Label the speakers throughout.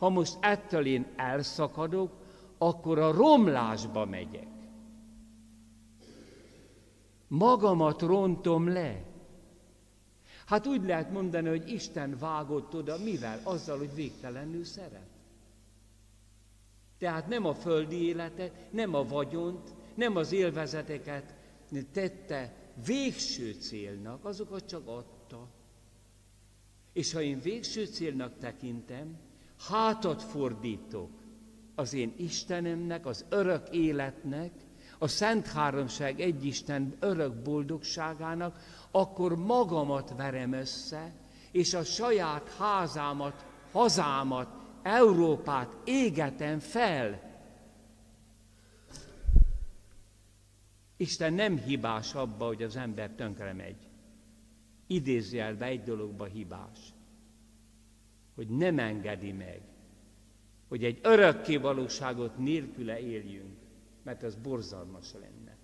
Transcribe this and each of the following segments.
Speaker 1: ha most ettől én elszakadok, akkor a romlásba megyek. Magamat rontom le. Hát úgy lehet mondani, hogy Isten vágott oda, mivel? Azzal, hogy végtelenül szeret. Tehát nem a földi életet, nem a vagyont, nem az élvezeteket tette végső célnak, azokat csak adta. És ha én végső célnak tekintem, hátat fordítok az én Istenemnek, az örök életnek, a Szent Háromság egy Isten örök boldogságának, akkor magamat verem össze, és a saját házámat, hazámat, Európát égetem fel. Isten nem hibás abba, hogy az ember tönkre megy. Idézjelbe egy dologba hibás, hogy nem engedi meg, hogy egy örökké valóságot nélküle éljünk, mert ez borzalmas lenne.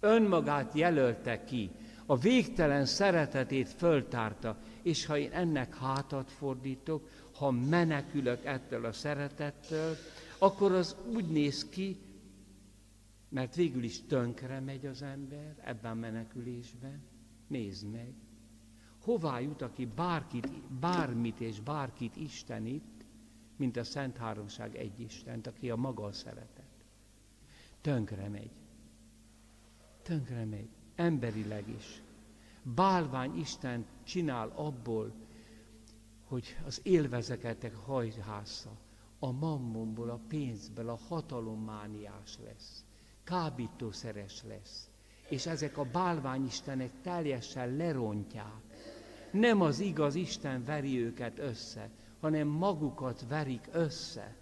Speaker 1: Önmagát jelölte ki, a végtelen szeretetét föltárta, és ha én ennek hátat fordítok, ha menekülök ettől a szeretettől, akkor az úgy néz ki, mert végül is tönkre megy az ember ebben a menekülésben. Nézd meg. Hová jut, aki bárkit, bármit és bárkit istenít, mint a Szent Háromság egy Istent, aki a maga szeretet. Tönkre megy. Tönkre megy. Emberileg is. Bálvány Isten csinál abból, hogy az élvezeketek hajhásza a mammonból, a pénzből, a hatalommániás lesz, kábítószeres lesz, és ezek a bálványistenek teljesen lerontják. Nem az igaz Isten veri őket össze, hanem magukat verik össze.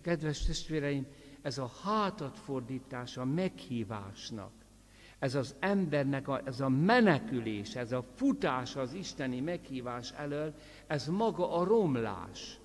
Speaker 1: Kedves testvéreim, ez a hátatfordítás a meghívásnak, ez az embernek a, ez a menekülés, ez a futás az isteni meghívás elől, ez maga a romlás.